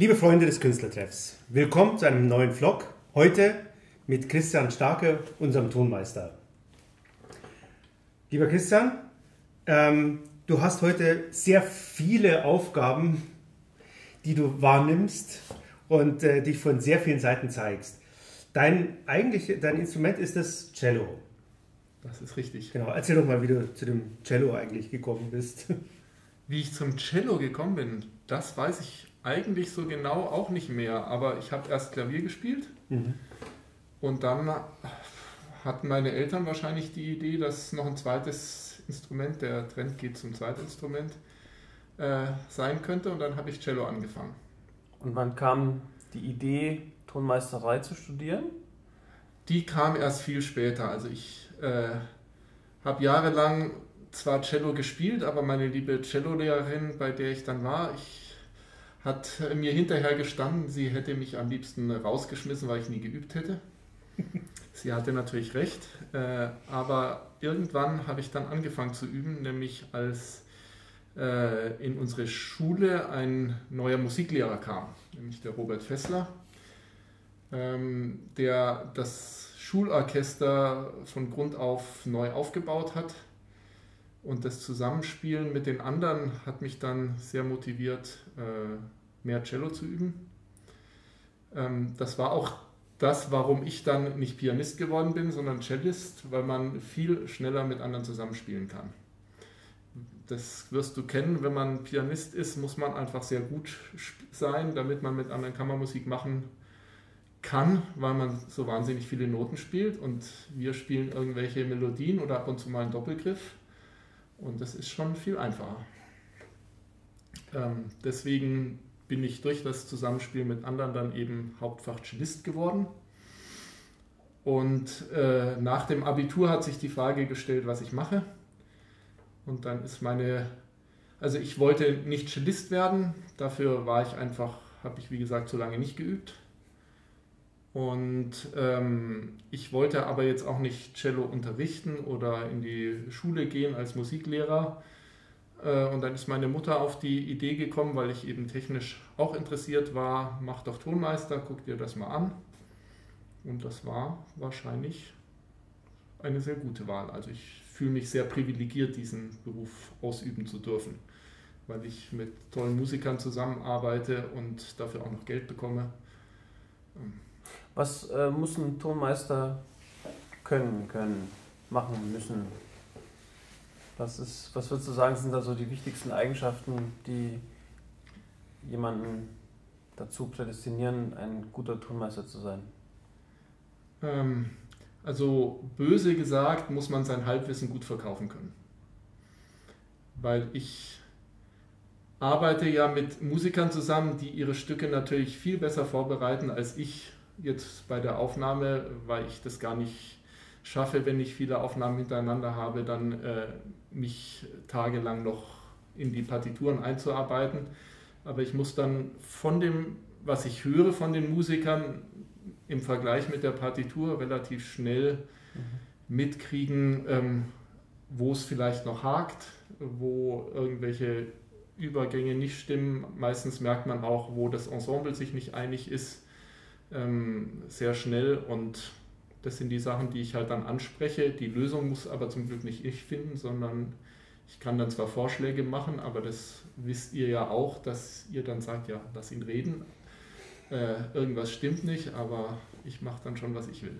Liebe Freunde des Künstlertreffs, willkommen zu einem neuen Vlog. Heute mit Christian Starke, unserem Tonmeister. Lieber Christian, ähm, du hast heute sehr viele Aufgaben, die du wahrnimmst und äh, dich von sehr vielen Seiten zeigst. Dein, eigentlich, dein Instrument ist das Cello. Das ist richtig. Genau, erzähl doch mal, wie du zu dem Cello eigentlich gekommen bist. Wie ich zum Cello gekommen bin, das weiß ich eigentlich so genau auch nicht mehr. Aber ich habe erst Klavier gespielt mhm. und dann hatten meine Eltern wahrscheinlich die Idee, dass noch ein zweites Instrument, der Trend geht zum zweiten Instrument, äh, sein könnte. Und dann habe ich Cello angefangen. Und wann kam die Idee, Tonmeisterei zu studieren? Die kam erst viel später. Also ich äh, habe jahrelang zwar Cello gespielt, aber meine liebe Cellolehrerin, bei der ich dann war, ich, hat mir hinterher gestanden, sie hätte mich am liebsten rausgeschmissen, weil ich nie geübt hätte. Sie hatte natürlich recht, äh, aber irgendwann habe ich dann angefangen zu üben, nämlich als äh, in unsere Schule ein neuer Musiklehrer kam, nämlich der Robert Fessler, ähm, der das Schulorchester von Grund auf neu aufgebaut hat. Und das Zusammenspielen mit den anderen hat mich dann sehr motiviert, äh, mehr Cello zu üben. Ähm, das war auch das, warum ich dann nicht Pianist geworden bin, sondern Cellist, weil man viel schneller mit anderen zusammenspielen kann. Das wirst du kennen, wenn man Pianist ist, muss man einfach sehr gut sein, damit man mit anderen Kammermusik machen kann, weil man so wahnsinnig viele Noten spielt und wir spielen irgendwelche Melodien oder ab und zu mal einen Doppelgriff und das ist schon viel einfacher. Ähm, deswegen bin ich durch das Zusammenspiel mit anderen dann eben Hauptfach Cellist geworden. Und äh, nach dem Abitur hat sich die Frage gestellt, was ich mache. Und dann ist meine, also ich wollte nicht Cellist werden, dafür war ich einfach, habe ich wie gesagt so lange nicht geübt. Und ähm, ich wollte aber jetzt auch nicht Cello unterrichten oder in die Schule gehen als Musiklehrer. Äh, und dann ist meine Mutter auf die Idee gekommen, weil ich eben technisch auch interessiert war, mach doch Tonmeister, guck dir das mal an. Und das war wahrscheinlich eine sehr gute Wahl. Also ich fühle mich sehr privilegiert, diesen Beruf ausüben zu dürfen, weil ich mit tollen Musikern zusammenarbeite und dafür auch noch Geld bekomme. Ähm, was äh, muss ein Tonmeister können, können, machen müssen? Was, ist, was würdest du sagen, sind da so die wichtigsten Eigenschaften, die jemanden dazu prädestinieren, ein guter Tonmeister zu sein? Ähm, also böse gesagt, muss man sein Halbwissen gut verkaufen können. Weil ich arbeite ja mit Musikern zusammen, die ihre Stücke natürlich viel besser vorbereiten als ich jetzt bei der Aufnahme, weil ich das gar nicht schaffe, wenn ich viele Aufnahmen hintereinander habe, dann äh, mich tagelang noch in die Partituren einzuarbeiten. Aber ich muss dann von dem, was ich höre von den Musikern im Vergleich mit der Partitur relativ schnell mhm. mitkriegen, ähm, wo es vielleicht noch hakt, wo irgendwelche Übergänge nicht stimmen. Meistens merkt man auch, wo das Ensemble sich nicht einig ist ähm, sehr schnell und das sind die Sachen, die ich halt dann anspreche. Die Lösung muss aber zum Glück nicht ich finden, sondern ich kann dann zwar Vorschläge machen, aber das wisst ihr ja auch, dass ihr dann sagt, ja, lass ihn reden. Äh, irgendwas stimmt nicht, aber ich mache dann schon, was ich will.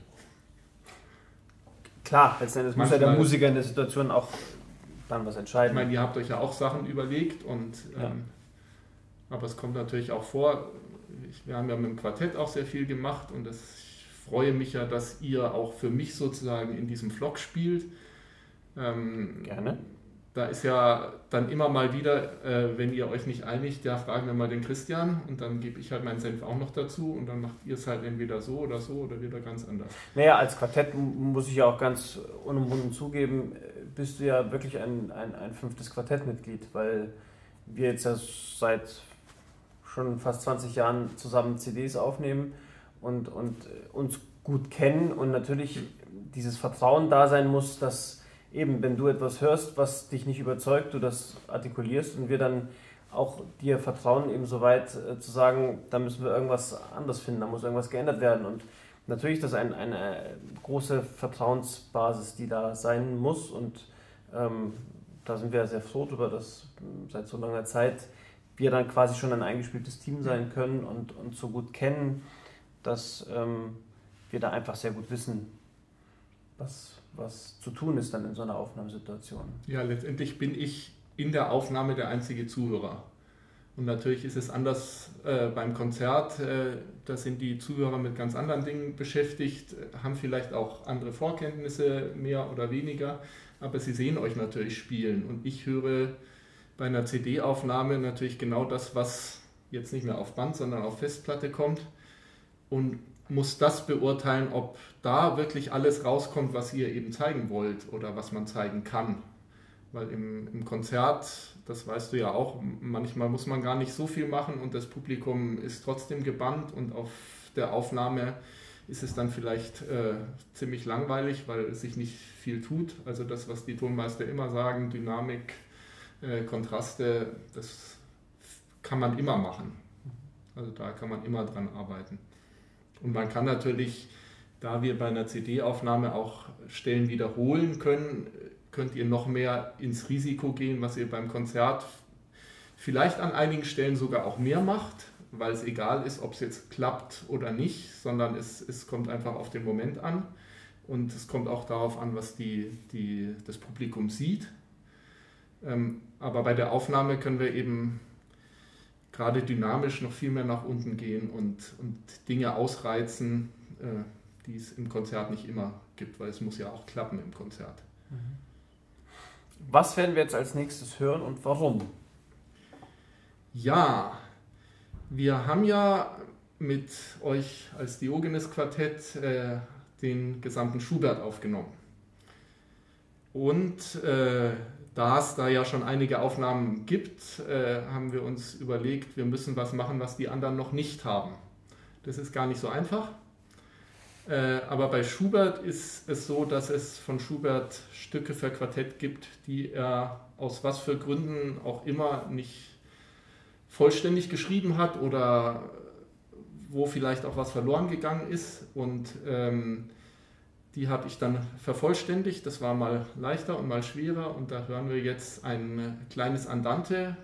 Klar, letztendlich muss ja der Musiker in der Situation auch dann was entscheiden. Ich meine, ihr habt euch ja auch Sachen überlegt und ähm, ja. Aber es kommt natürlich auch vor, ich, wir haben ja mit dem Quartett auch sehr viel gemacht und das, ich freue mich ja, dass ihr auch für mich sozusagen in diesem Vlog spielt. Ähm, Gerne. Da ist ja dann immer mal wieder, äh, wenn ihr euch nicht einigt, ja, fragen wir mal den Christian und dann gebe ich halt meinen Senf auch noch dazu und dann macht ihr es halt entweder so oder so oder wieder ganz anders. Naja, als Quartett muss ich ja auch ganz unumwunden zugeben, bist du ja wirklich ein, ein, ein fünftes Quartettmitglied, weil wir jetzt ja seit schon fast 20 Jahren zusammen CDs aufnehmen und, und uns gut kennen und natürlich dieses Vertrauen da sein muss, dass eben, wenn du etwas hörst, was dich nicht überzeugt, du das artikulierst und wir dann auch dir vertrauen, eben so weit äh, zu sagen, da müssen wir irgendwas anders finden, da muss irgendwas geändert werden. Und natürlich ist das ein, eine große Vertrauensbasis, die da sein muss. Und ähm, da sind wir sehr froh darüber, dass äh, seit so langer Zeit wir dann quasi schon ein eingespieltes Team sein können und uns so gut kennen, dass ähm, wir da einfach sehr gut wissen, was, was zu tun ist dann in so einer Aufnahmesituation. Ja, letztendlich bin ich in der Aufnahme der einzige Zuhörer. Und natürlich ist es anders äh, beim Konzert. Äh, da sind die Zuhörer mit ganz anderen Dingen beschäftigt, haben vielleicht auch andere Vorkenntnisse, mehr oder weniger. Aber sie sehen euch natürlich spielen. Und ich höre bei einer CD-Aufnahme natürlich genau das, was jetzt nicht mehr auf Band, sondern auf Festplatte kommt. Und muss das beurteilen, ob da wirklich alles rauskommt, was ihr eben zeigen wollt oder was man zeigen kann. Weil im, im Konzert, das weißt du ja auch, manchmal muss man gar nicht so viel machen und das Publikum ist trotzdem gebannt und auf der Aufnahme ist es dann vielleicht äh, ziemlich langweilig, weil es sich nicht viel tut. Also das, was die Tonmeister immer sagen, Dynamik, äh, Kontraste, das kann man immer machen. Also da kann man immer dran arbeiten. Und man kann natürlich, da wir bei einer CD-Aufnahme auch Stellen wiederholen können, könnt ihr noch mehr ins Risiko gehen, was ihr beim Konzert vielleicht an einigen Stellen sogar auch mehr macht, weil es egal ist, ob es jetzt klappt oder nicht, sondern es, es kommt einfach auf den Moment an und es kommt auch darauf an, was die, die, das Publikum sieht. Ähm, aber bei der Aufnahme können wir eben gerade dynamisch noch viel mehr nach unten gehen und, und Dinge ausreizen, äh, die es im Konzert nicht immer gibt, weil es muss ja auch klappen im Konzert. Mhm. Was werden wir jetzt als nächstes hören und warum? Ja, wir haben ja mit euch als Diogenes Quartett äh, den gesamten Schubert aufgenommen. Und äh, da es da ja schon einige Aufnahmen gibt, äh, haben wir uns überlegt, wir müssen was machen, was die anderen noch nicht haben. Das ist gar nicht so einfach. Äh, aber bei Schubert ist es so, dass es von Schubert Stücke für Quartett gibt, die er aus was für Gründen auch immer nicht vollständig geschrieben hat oder wo vielleicht auch was verloren gegangen ist. Und ähm, die habe ich dann vervollständigt. Das war mal leichter und mal schwerer. Und da hören wir jetzt ein kleines Andante,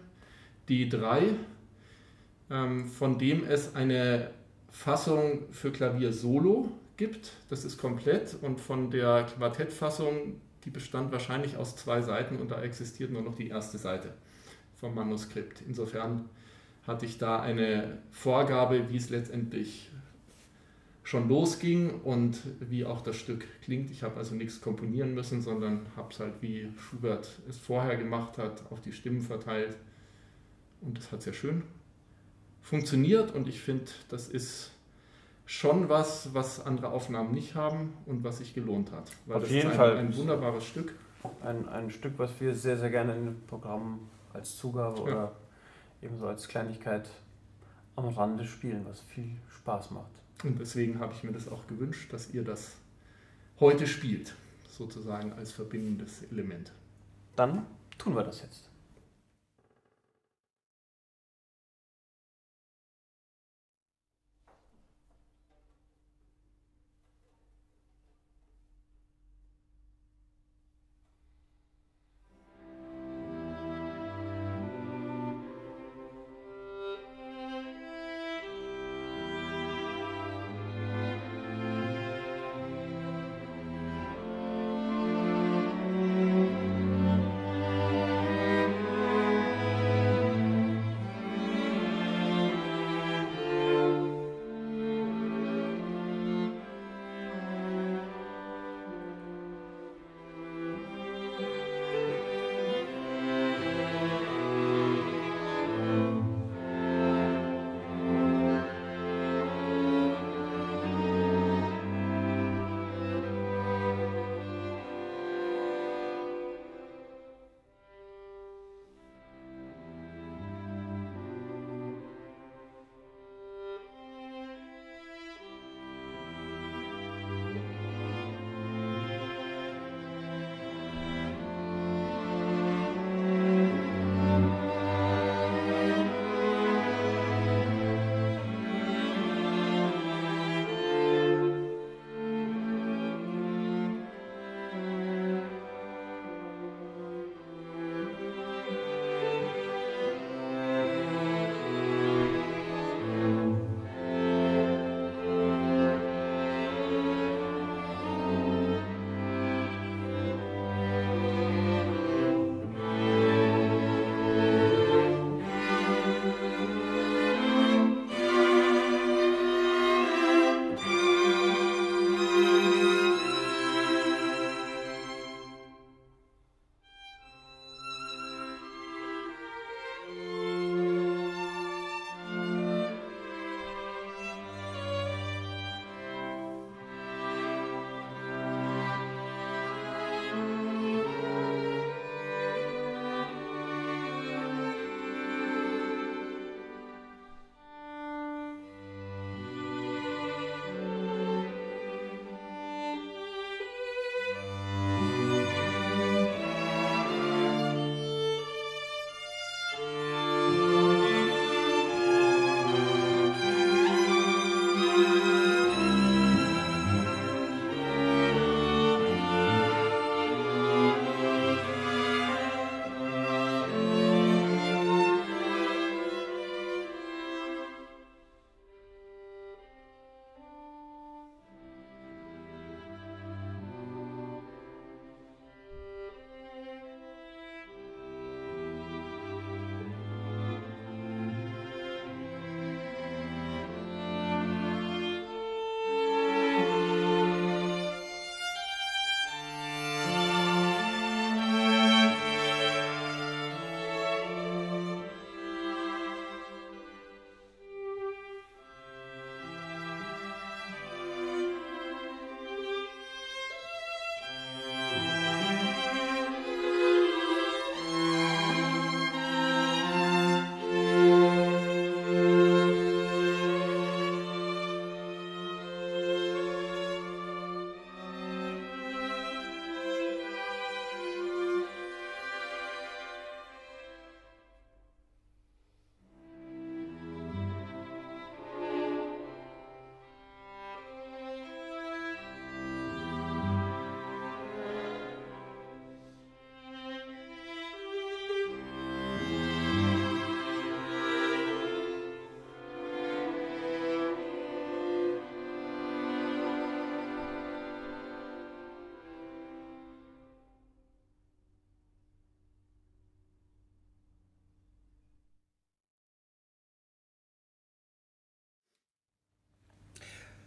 D3, ähm, von dem es eine Fassung für Klavier Solo gibt. Das ist komplett. Und von der Quartettfassung, die bestand wahrscheinlich aus zwei Seiten und da existiert nur noch die erste Seite vom Manuskript. Insofern hatte ich da eine Vorgabe, wie es letztendlich schon losging und wie auch das Stück klingt. Ich habe also nichts komponieren müssen, sondern habe es halt, wie Schubert es vorher gemacht hat, auf die Stimmen verteilt. Und das hat sehr schön funktioniert und ich finde, das ist schon was, was andere Aufnahmen nicht haben und was sich gelohnt hat. Weil auf jeden Fall ein wunderbares Stück. Ein, ein Stück, was wir sehr, sehr gerne in den Programmen als Zugabe ja. oder ebenso als Kleinigkeit am Rande spielen, was viel Spaß macht. Und deswegen habe ich mir das auch gewünscht, dass ihr das heute spielt, sozusagen als verbindendes Element. Dann tun wir das jetzt.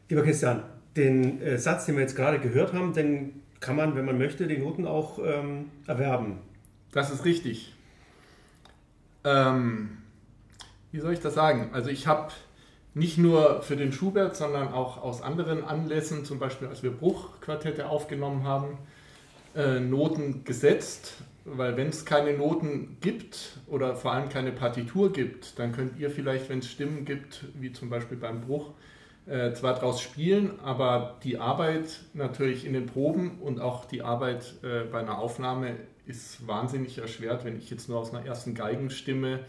Lieber Christian, den äh, Satz, den wir jetzt gerade gehört haben, den kann man, wenn man möchte, die Noten auch ähm, erwerben. Das ist richtig. Ähm, wie soll ich das sagen? Also ich habe nicht nur für den Schubert, sondern auch aus anderen Anlässen, zum Beispiel als wir Bruchquartette aufgenommen haben, äh, Noten gesetzt, weil wenn es keine Noten gibt oder vor allem keine Partitur gibt, dann könnt ihr vielleicht, wenn es Stimmen gibt, wie zum Beispiel beim Bruch, äh, zwar daraus spielen, aber die Arbeit natürlich in den Proben und auch die Arbeit äh, bei einer Aufnahme ist wahnsinnig erschwert, wenn ich jetzt nur aus einer ersten Geigenstimme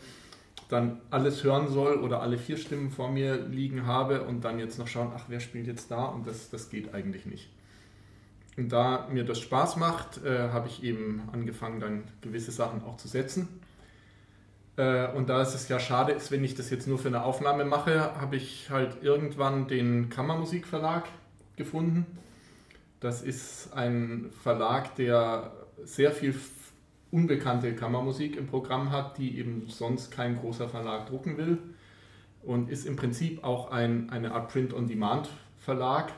dann alles hören soll oder alle vier Stimmen vor mir liegen habe und dann jetzt noch schauen, ach, wer spielt jetzt da und das, das geht eigentlich nicht. Und da mir das Spaß macht, äh, habe ich eben angefangen, dann gewisse Sachen auch zu setzen. Äh, und da es ja schade ist, wenn ich das jetzt nur für eine Aufnahme mache, habe ich halt irgendwann den Kammermusikverlag gefunden. Das ist ein Verlag, der sehr viel unbekannte Kammermusik im Programm hat, die eben sonst kein großer Verlag drucken will. Und ist im Prinzip auch ein, eine Art Print-on-Demand-Verlag,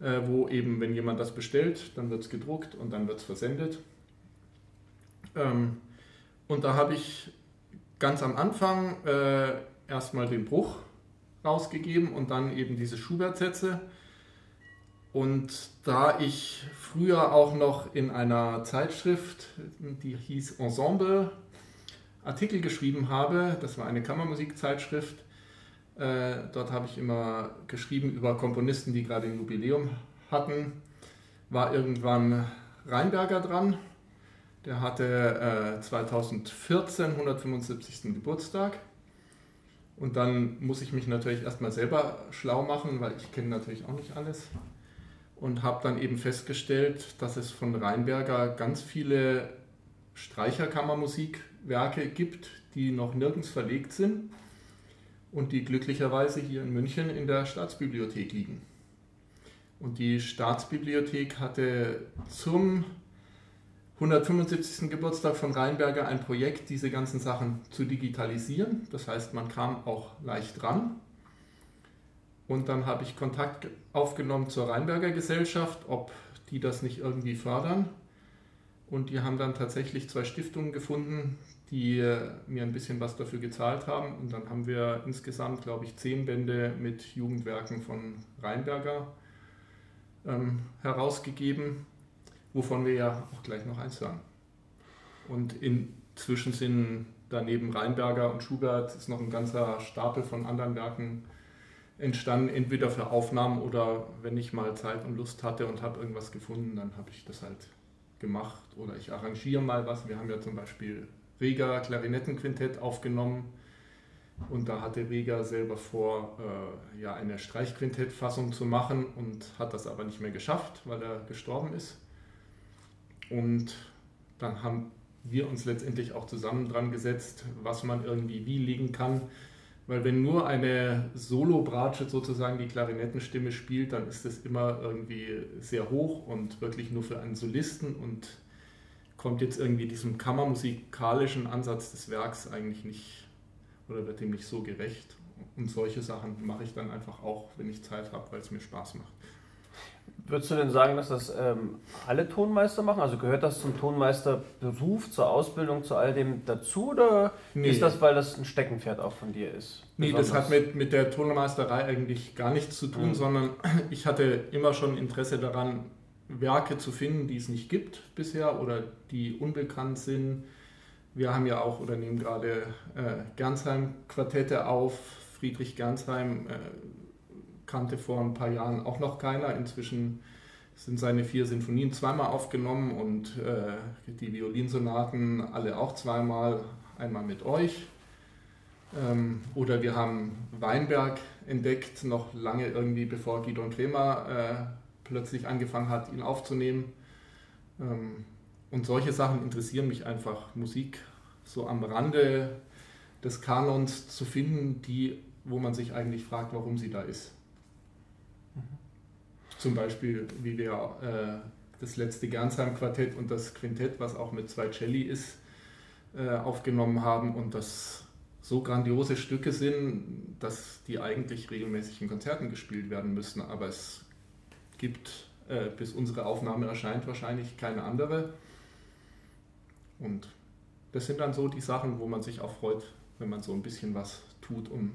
äh, wo eben, wenn jemand das bestellt, dann wird es gedruckt und dann wird es versendet. Ähm, und da habe ich ganz am Anfang äh, erstmal den Bruch rausgegeben und dann eben diese Schubert-Sätze. Und da ich früher auch noch in einer Zeitschrift, die hieß Ensemble, Artikel geschrieben habe, das war eine Kammermusikzeitschrift, äh, dort habe ich immer geschrieben über Komponisten, die gerade ein Jubiläum hatten, war irgendwann Reinberger dran. Der hatte äh, 2014 175. Geburtstag. Und dann muss ich mich natürlich erstmal selber schlau machen, weil ich kenne natürlich auch nicht alles und habe dann eben festgestellt, dass es von Rheinberger ganz viele Streicherkammermusikwerke gibt, die noch nirgends verlegt sind und die glücklicherweise hier in München in der Staatsbibliothek liegen. Und die Staatsbibliothek hatte zum 175. Geburtstag von Rheinberger ein Projekt, diese ganzen Sachen zu digitalisieren. Das heißt, man kam auch leicht dran. Und dann habe ich Kontakt aufgenommen zur Rheinberger Gesellschaft, ob die das nicht irgendwie fördern. Und die haben dann tatsächlich zwei Stiftungen gefunden, die äh, mir ein bisschen was dafür gezahlt haben. Und dann haben wir insgesamt, glaube ich, zehn Bände mit Jugendwerken von Rheinberger ähm, herausgegeben, wovon wir ja auch gleich noch eins hören. Und inzwischen sind daneben Rheinberger und Schubert ist noch ein ganzer Stapel von anderen Werken entstanden, entweder für Aufnahmen oder wenn ich mal Zeit und Lust hatte und habe irgendwas gefunden, dann habe ich das halt gemacht oder ich arrangiere mal was. Wir haben ja zum Beispiel Rega Klarinettenquintett aufgenommen und da hatte Rega selber vor, äh, ja, eine Streichquintettfassung zu machen und hat das aber nicht mehr geschafft, weil er gestorben ist. Und dann haben wir uns letztendlich auch zusammen dran gesetzt, was man irgendwie wie legen kann weil wenn nur eine Solo-Bratsche sozusagen die Klarinettenstimme spielt, dann ist das immer irgendwie sehr hoch und wirklich nur für einen Solisten und kommt jetzt irgendwie diesem kammermusikalischen Ansatz des Werks eigentlich nicht oder wird dem nicht so gerecht. Und solche Sachen mache ich dann einfach auch, wenn ich Zeit habe, weil es mir Spaß macht. Würdest du denn sagen, dass das ähm, alle Tonmeister machen? Also gehört das zum Tonmeisterberuf, zur Ausbildung, zu all dem dazu? Oder nee. ist das, weil das ein Steckenpferd auch von dir ist? Nee, das hat mit, mit der Tonmeisterei eigentlich gar nichts zu tun, mhm. sondern ich hatte immer schon Interesse daran, Werke zu finden, die es nicht gibt bisher oder die unbekannt sind. Wir haben ja auch oder nehmen gerade äh, Gernsheim-Quartette auf. Friedrich Gernsheim äh, kannte vor ein paar Jahren auch noch keiner. Inzwischen sind seine vier Sinfonien zweimal aufgenommen und äh, die Violinsonaten alle auch zweimal, einmal mit euch. Ähm, oder wir haben Weinberg entdeckt, noch lange irgendwie bevor Gidon Kremer äh, plötzlich angefangen hat, ihn aufzunehmen. Ähm, und solche Sachen interessieren mich einfach, Musik so am Rande des Kanons zu finden, die, wo man sich eigentlich fragt, warum sie da ist. Zum Beispiel, wie wir äh, das letzte Gernsheim-Quartett und das Quintett, was auch mit zwei Celli ist, äh, aufgenommen haben und das so grandiose Stücke sind, dass die eigentlich regelmäßig in Konzerten gespielt werden müssten. Aber es gibt, äh, bis unsere Aufnahme erscheint, wahrscheinlich keine andere. Und das sind dann so die Sachen, wo man sich auch freut, wenn man so ein bisschen was tut, um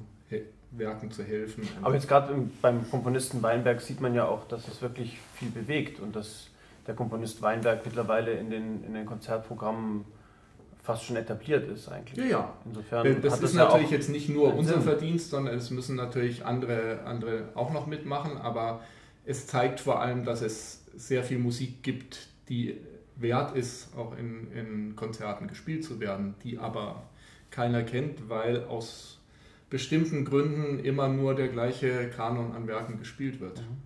Werken zu helfen. Aber jetzt gerade beim Komponisten Weinberg sieht man ja auch, dass es wirklich viel bewegt und dass der Komponist Weinberg mittlerweile in den, in den Konzertprogrammen fast schon etabliert ist eigentlich. Ja, ja. Insofern das ist natürlich jetzt nicht nur unser Sinn. Verdienst, sondern es müssen natürlich andere, andere auch noch mitmachen, aber es zeigt vor allem, dass es sehr viel Musik gibt, die wert ist, auch in, in Konzerten gespielt zu werden, die aber keiner kennt, weil aus bestimmten Gründen immer nur der gleiche Kanon an Werken gespielt wird. Mhm.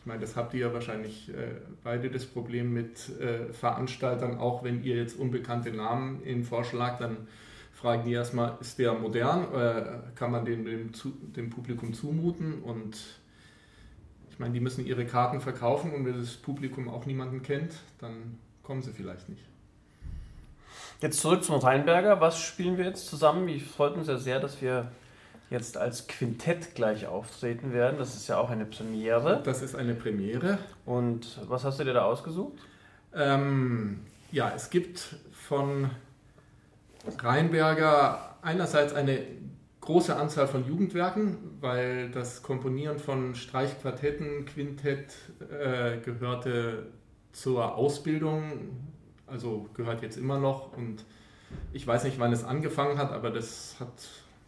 Ich meine, das habt ihr ja wahrscheinlich äh, beide das Problem mit äh, Veranstaltern, auch wenn ihr jetzt unbekannte Namen ihnen vorschlagt, dann fragen die erstmal, ist der modern, äh, kann man den dem, zu, dem Publikum zumuten und ich meine, die müssen ihre Karten verkaufen und wenn das Publikum auch niemanden kennt, dann kommen sie vielleicht nicht. Jetzt zurück zum Rheinberger. Was spielen wir jetzt zusammen? Ich freut uns ja sehr, dass wir jetzt als Quintett gleich auftreten werden. Das ist ja auch eine Premiere. Das ist eine Premiere. Und was hast du dir da ausgesucht? Ähm, ja, es gibt von Rheinberger einerseits eine große Anzahl von Jugendwerken, weil das Komponieren von Streichquartetten, Quintett äh, gehörte zur Ausbildung, also gehört jetzt immer noch und ich weiß nicht, wann es angefangen hat, aber das hat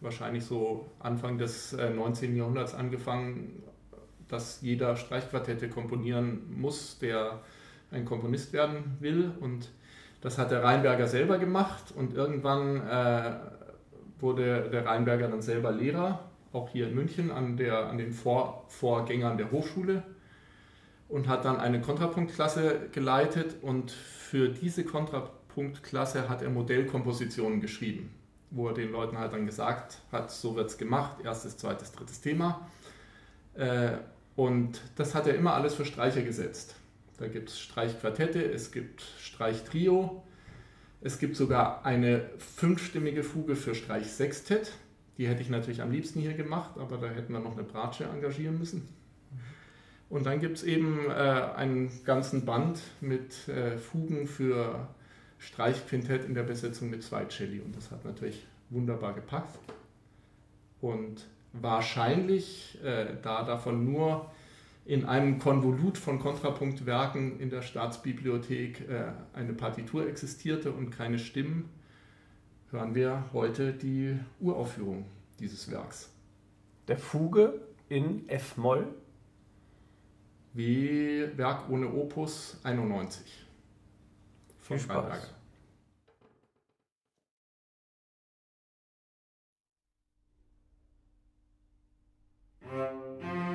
wahrscheinlich so Anfang des 19. Äh, Jahrhunderts angefangen, dass jeder Streichquartette komponieren muss, der ein Komponist werden will. Und das hat der Rheinberger selber gemacht und irgendwann äh, wurde der Rheinberger dann selber Lehrer, auch hier in München an, der, an den Vor Vorgängern der Hochschule und hat dann eine Kontrapunktklasse geleitet und für diese Kontrapunktklasse hat er Modellkompositionen geschrieben wo er den Leuten halt dann gesagt hat, so wird es gemacht, erstes, zweites, drittes Thema. Äh, und das hat er immer alles für Streicher gesetzt. Da gibt es Streichquartette, es gibt Streichtrio, es gibt sogar eine fünfstimmige Fuge für Streichsextett. Die hätte ich natürlich am liebsten hier gemacht, aber da hätten wir noch eine Bratsche engagieren müssen. Und dann gibt es eben äh, einen ganzen Band mit äh, Fugen für Streichquintett in der Besetzung mit zwei Celli und das hat natürlich wunderbar gepackt. Und wahrscheinlich, äh, da davon nur in einem Konvolut von Kontrapunktwerken in der Staatsbibliothek äh, eine Partitur existierte und keine Stimmen, hören wir heute die Uraufführung dieses Werks. Der Fuge in F-Moll. Wie Werk ohne Opus 91. Viel Spaß. Thank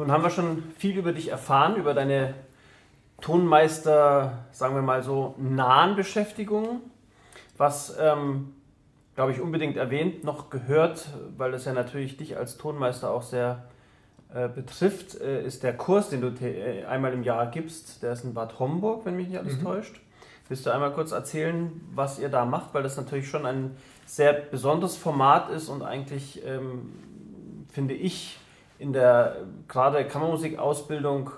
Nun haben wir schon viel über dich erfahren, über deine Tonmeister, sagen wir mal so, nahen Beschäftigungen. Was, ähm, glaube ich, unbedingt erwähnt noch gehört, weil das ja natürlich dich als Tonmeister auch sehr äh, betrifft, äh, ist der Kurs, den du äh, einmal im Jahr gibst. Der ist in Bad Homburg, wenn mich nicht alles mhm. täuscht. Willst du einmal kurz erzählen, was ihr da macht, weil das natürlich schon ein sehr besonderes Format ist und eigentlich, ähm, finde ich, in der gerade Kammermusikausbildung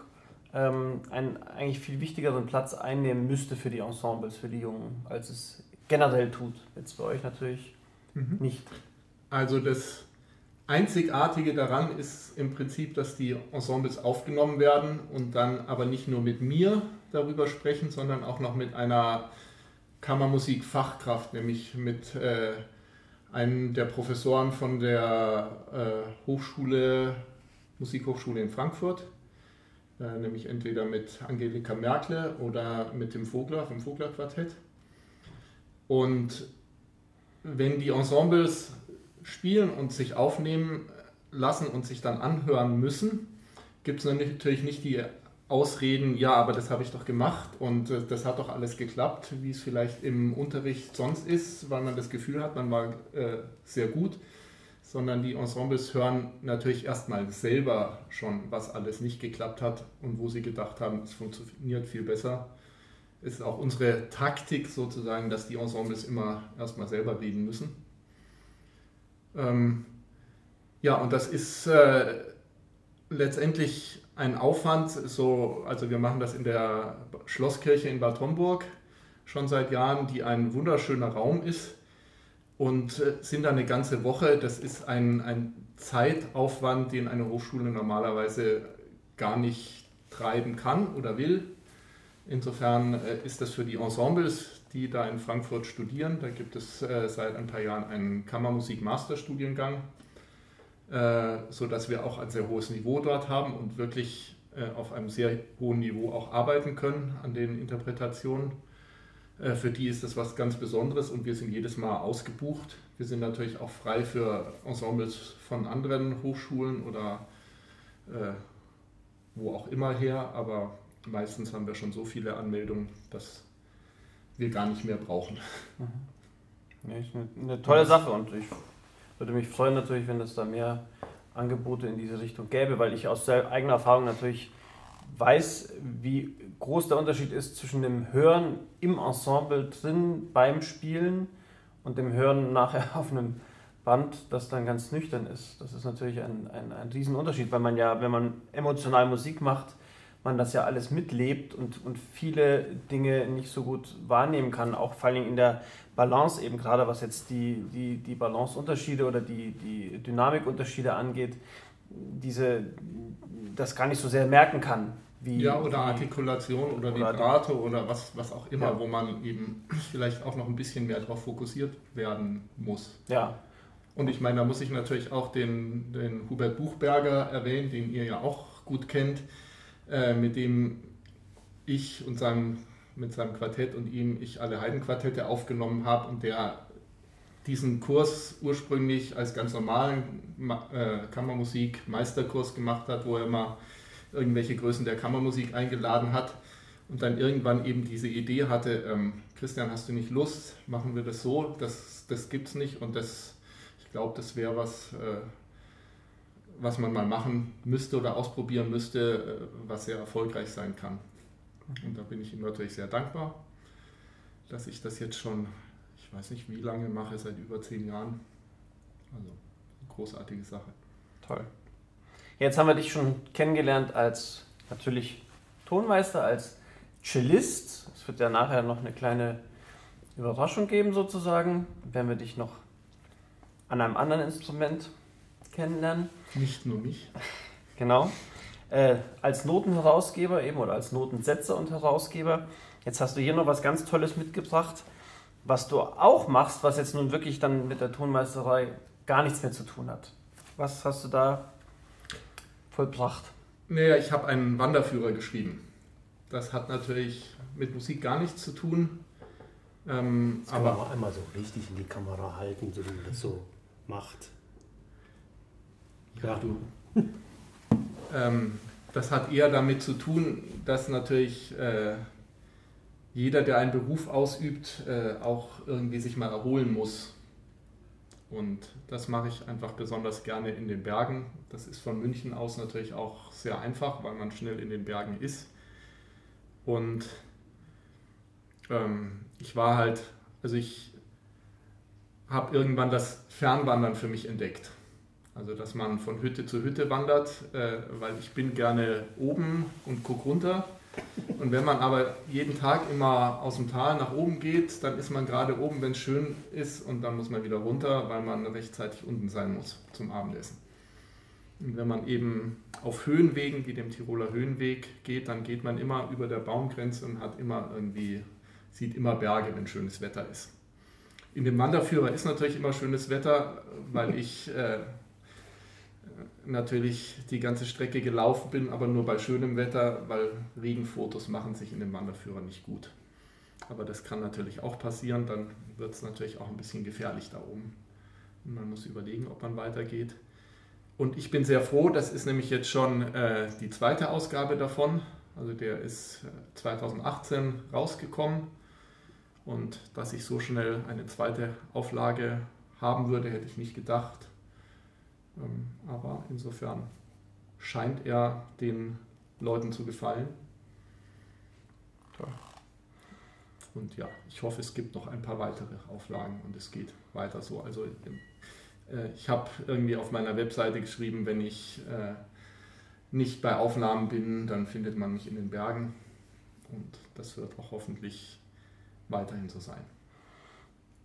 ähm, einen eigentlich viel wichtigeren Platz einnehmen müsste für die Ensembles, für die Jungen, als es generell tut. Jetzt bei euch natürlich mhm. nicht. Also das Einzigartige daran ist im Prinzip, dass die Ensembles aufgenommen werden und dann aber nicht nur mit mir darüber sprechen, sondern auch noch mit einer Kammermusikfachkraft, nämlich mit äh, einem der Professoren von der äh, Hochschule, Musikhochschule in Frankfurt, äh, nämlich entweder mit Angelika Merkle oder mit dem Vogler vom Vogler Quartett. Und wenn die Ensembles spielen und sich aufnehmen lassen und sich dann anhören müssen, gibt es natürlich nicht die Ausreden, ja, aber das habe ich doch gemacht und äh, das hat doch alles geklappt, wie es vielleicht im Unterricht sonst ist, weil man das Gefühl hat, man war äh, sehr gut, sondern die Ensembles hören natürlich erstmal selber schon, was alles nicht geklappt hat und wo sie gedacht haben, es funktioniert viel besser. Es ist auch unsere Taktik sozusagen, dass die Ensembles immer erstmal selber reden müssen ähm, ja, und das ist äh, letztendlich ein Aufwand, so, also wir machen das in der Schlosskirche in Bad Homburg schon seit Jahren, die ein wunderschöner Raum ist und äh, sind da eine ganze Woche. Das ist ein, ein Zeitaufwand, den eine Hochschule normalerweise gar nicht treiben kann oder will. Insofern äh, ist das für die Ensembles, die da in Frankfurt studieren. Da gibt es äh, seit ein paar Jahren einen Kammermusik-Masterstudiengang, sodass wir auch ein sehr hohes Niveau dort haben und wirklich auf einem sehr hohen Niveau auch arbeiten können an den Interpretationen. Äh, für die ist das was ganz Besonderes und wir sind jedes Mal ausgebucht. Wir sind natürlich auch frei für Ensembles von anderen Hochschulen oder äh, wo auch immer her, aber meistens haben wir schon so viele Anmeldungen, dass wir gar nicht mehr brauchen. Mhm. Ja, ist eine, eine tolle Sache und ich würde mich freuen natürlich, wenn es da mehr Angebote in diese Richtung gäbe, weil ich aus eigener Erfahrung natürlich weiß, wie groß der Unterschied ist zwischen dem Hören im Ensemble drin beim Spielen und dem Hören nachher auf einem Band, das dann ganz nüchtern ist. Das ist natürlich ein, ein, ein Riesenunterschied, weil man ja, wenn man emotional Musik macht, man das ja alles mitlebt und, und viele Dinge nicht so gut wahrnehmen kann, auch vor allem in der Balance eben gerade, was jetzt die, die, die Balanceunterschiede oder die, die Dynamikunterschiede angeht, diese, das gar nicht so sehr merken kann. Wie, ja, oder Artikulation oder, oder Vibrato oder was, was auch immer, ja. wo man eben vielleicht auch noch ein bisschen mehr darauf fokussiert werden muss. Ja. Und ich meine, da muss ich natürlich auch den, den Hubert Buchberger erwähnen, den ihr ja auch gut kennt, äh, mit dem ich und seinem, mit seinem Quartett und ihm ich alle Heidenquartette aufgenommen habe und der diesen Kurs ursprünglich als ganz normalen äh, Kammermusik Meisterkurs gemacht hat, wo er immer irgendwelche Größen der Kammermusik eingeladen hat und dann irgendwann eben diese Idee hatte, ähm, Christian, hast du nicht Lust, machen wir das so, das, das gibt es nicht und das, ich glaube, das wäre was, äh, was man mal machen müsste oder ausprobieren müsste, äh, was sehr erfolgreich sein kann. Und da bin ich ihm natürlich sehr dankbar, dass ich das jetzt schon, ich weiß nicht wie lange mache, seit über zehn Jahren. Also großartige Sache. Toll. Jetzt haben wir dich schon kennengelernt als natürlich Tonmeister, als Cellist. Es wird ja nachher noch eine kleine Überraschung geben sozusagen, wenn wir dich noch an einem anderen Instrument kennenlernen. Nicht nur mich. Genau. Äh, als Notenherausgeber eben oder als Notensetzer und Herausgeber. Jetzt hast du hier noch was ganz Tolles mitgebracht, was du auch machst, was jetzt nun wirklich dann mit der Tonmeisterei gar nichts mehr zu tun hat. Was hast du da vollbracht? Naja, ich habe einen Wanderführer geschrieben. Das hat natürlich mit Musik gar nichts zu tun. Ähm, das kann aber man auch einmal so richtig in die Kamera halten, so wie man das so macht. Ja, du. ähm, das hat eher damit zu tun, dass natürlich äh, jeder, der einen Beruf ausübt, äh, auch irgendwie sich mal erholen muss. Und das mache ich einfach besonders gerne in den Bergen. Das ist von München aus natürlich auch sehr einfach, weil man schnell in den Bergen ist. Und ähm, ich war halt, also ich habe irgendwann das Fernwandern für mich entdeckt. Also dass man von Hütte zu Hütte wandert, äh, weil ich bin gerne oben und gucke runter. Und wenn man aber jeden Tag immer aus dem Tal nach oben geht, dann ist man gerade oben, wenn es schön ist, und dann muss man wieder runter, weil man rechtzeitig unten sein muss zum Abendessen. Und wenn man eben auf Höhenwegen wie dem Tiroler Höhenweg geht, dann geht man immer über der Baumgrenze und hat immer irgendwie, sieht immer Berge, wenn schönes Wetter ist. In dem Wanderführer ist natürlich immer schönes Wetter, weil ich äh, natürlich die ganze Strecke gelaufen bin, aber nur bei schönem Wetter, weil Regenfotos machen sich in dem Wanderführer nicht gut. Aber das kann natürlich auch passieren, dann wird es natürlich auch ein bisschen gefährlich da oben. Und man muss überlegen, ob man weitergeht. Und ich bin sehr froh, das ist nämlich jetzt schon äh, die zweite Ausgabe davon. Also der ist 2018 äh, rausgekommen. Und dass ich so schnell eine zweite Auflage haben würde, hätte ich nicht gedacht. Ähm, aber insofern scheint er den Leuten zu gefallen. Und ja, ich hoffe, es gibt noch ein paar weitere Auflagen und es geht weiter so. Also äh, ich habe irgendwie auf meiner Webseite geschrieben, wenn ich äh, nicht bei Aufnahmen bin, dann findet man mich in den Bergen. Und das wird auch hoffentlich weiterhin so sein.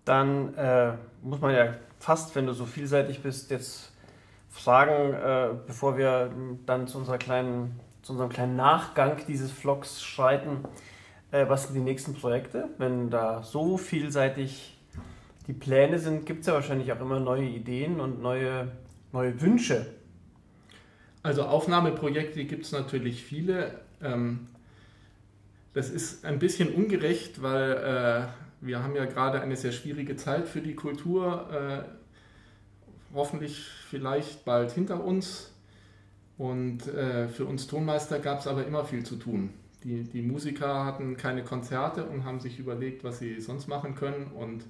Dann äh, muss man ja fast, wenn du so vielseitig bist, jetzt fragen, äh, bevor wir dann zu, unserer kleinen, zu unserem kleinen Nachgang dieses Vlogs schreiten, äh, was sind die nächsten Projekte? Wenn da so vielseitig die Pläne sind, gibt es ja wahrscheinlich auch immer neue Ideen und neue, neue Wünsche. Also Aufnahmeprojekte gibt es natürlich viele. Ähm, das ist ein bisschen ungerecht, weil äh, wir haben ja gerade eine sehr schwierige Zeit für die Kultur äh, hoffentlich vielleicht bald hinter uns. Und äh, für uns Tonmeister gab es aber immer viel zu tun. Die, die Musiker hatten keine Konzerte und haben sich überlegt, was sie sonst machen können und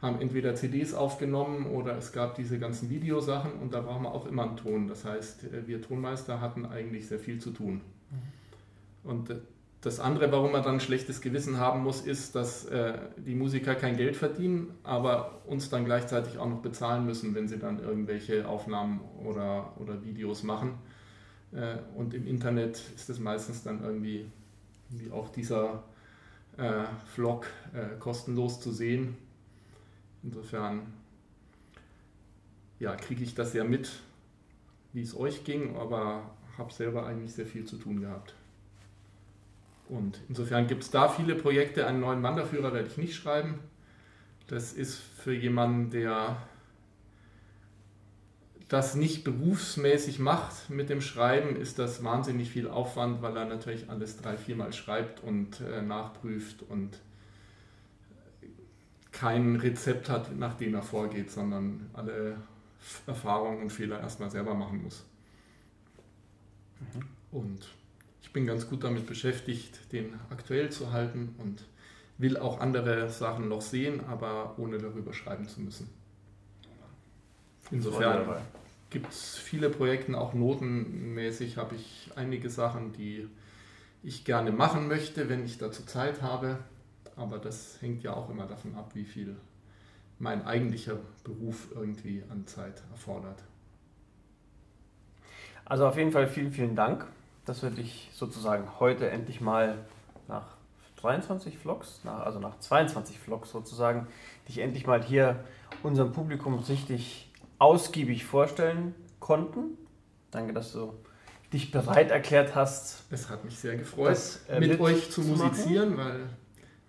haben entweder CDs aufgenommen oder es gab diese ganzen Videosachen und da brauchen wir auch immer einen Ton. Das heißt, äh, wir Tonmeister hatten eigentlich sehr viel zu tun. Mhm. Und äh, das andere, warum man dann ein schlechtes Gewissen haben muss, ist, dass äh, die Musiker kein Geld verdienen, aber uns dann gleichzeitig auch noch bezahlen müssen, wenn sie dann irgendwelche Aufnahmen oder, oder Videos machen. Äh, und im Internet ist es meistens dann irgendwie, wie auch dieser äh, Vlog, äh, kostenlos zu sehen. Insofern ja, kriege ich das ja mit, wie es euch ging, aber habe selber eigentlich sehr viel zu tun gehabt. Und insofern gibt es da viele Projekte. Einen neuen Wanderführer werde ich nicht schreiben. Das ist für jemanden, der das nicht berufsmäßig macht mit dem Schreiben, ist das wahnsinnig viel Aufwand, weil er natürlich alles drei, viermal schreibt und äh, nachprüft und kein Rezept hat, nach dem er vorgeht, sondern alle Erfahrungen und Fehler erstmal selber machen muss. Mhm. Und ich bin ganz gut damit beschäftigt, den aktuell zu halten und will auch andere Sachen noch sehen, aber ohne darüber schreiben zu müssen. Insofern gibt es viele Projekte, auch notenmäßig habe ich einige Sachen, die ich gerne machen möchte, wenn ich dazu Zeit habe. Aber das hängt ja auch immer davon ab, wie viel mein eigentlicher Beruf irgendwie an Zeit erfordert. Also auf jeden Fall vielen, vielen Dank dass wir dich sozusagen heute endlich mal nach 23 Vlogs, nach, also nach 22 Vlogs sozusagen, dich endlich mal hier unserem Publikum richtig ausgiebig vorstellen konnten. Danke, dass du dich bereit erklärt hast. Es hat mich sehr gefreut, das, äh, mit, mit, euch zu, zu musizieren, weil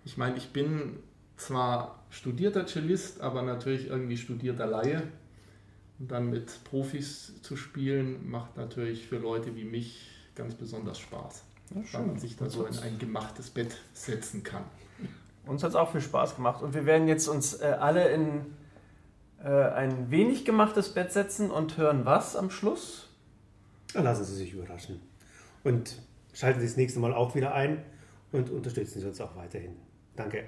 ich meine, ich bin zwar studierter Cellist, aber natürlich irgendwie studierter Laie. Und dann mit Profis zu spielen, macht natürlich für Leute wie mich ganz besonders Spaß, ja, weil man sich da so in ein gemachtes Bett setzen kann. Uns hat es auch viel Spaß gemacht und wir werden jetzt uns äh, alle in äh, ein wenig gemachtes Bett setzen und hören was am Schluss? Dann lassen Sie sich überraschen. Und schalten Sie das nächste Mal auch wieder ein und unterstützen Sie uns auch weiterhin. Danke.